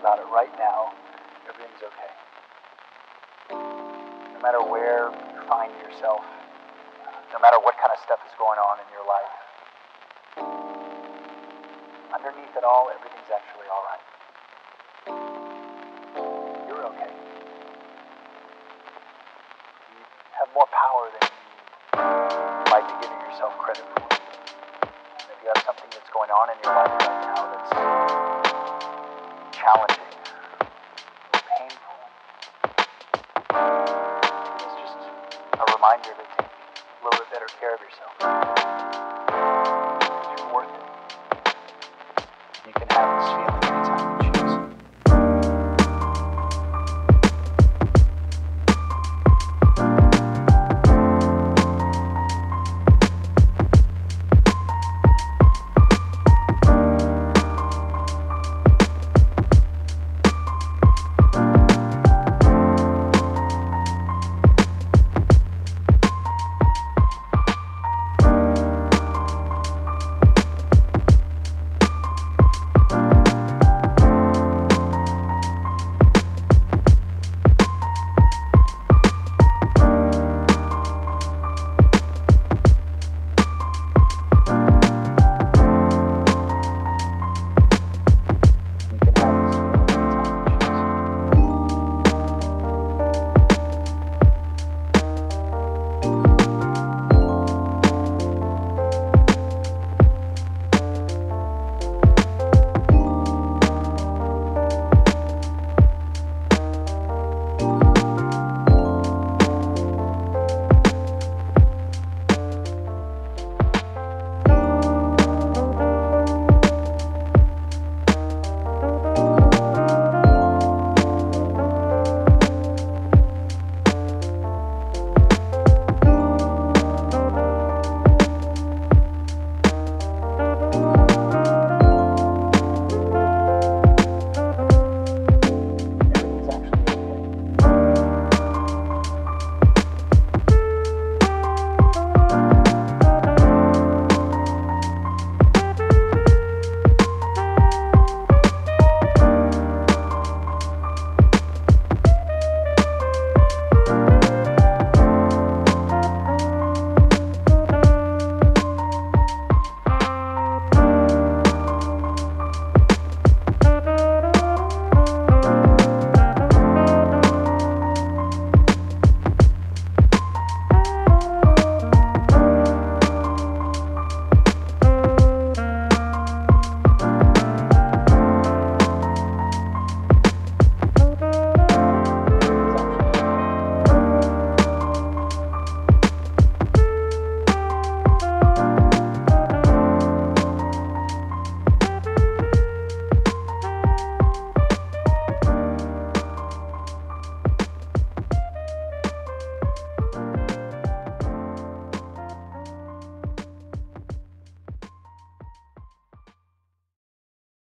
about it right now, everything's okay. No matter where you find yourself, no matter what kind of stuff is going on in your life, underneath it all, everything's actually all right. You're okay. You have more power than you might be giving yourself credit for. And if you have something that's going on in your life right now that's challenging, painful, it's just a reminder to take a little bit better care of yourself. You're worth it. You can have this feeling.